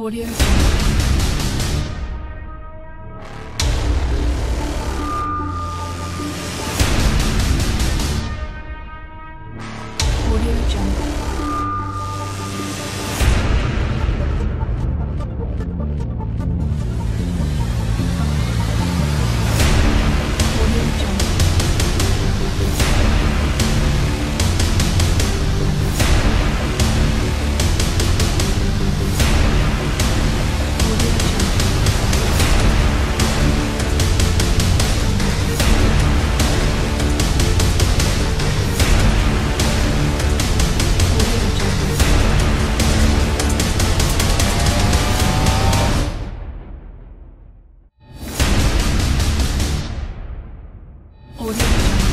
Audio. 无敌。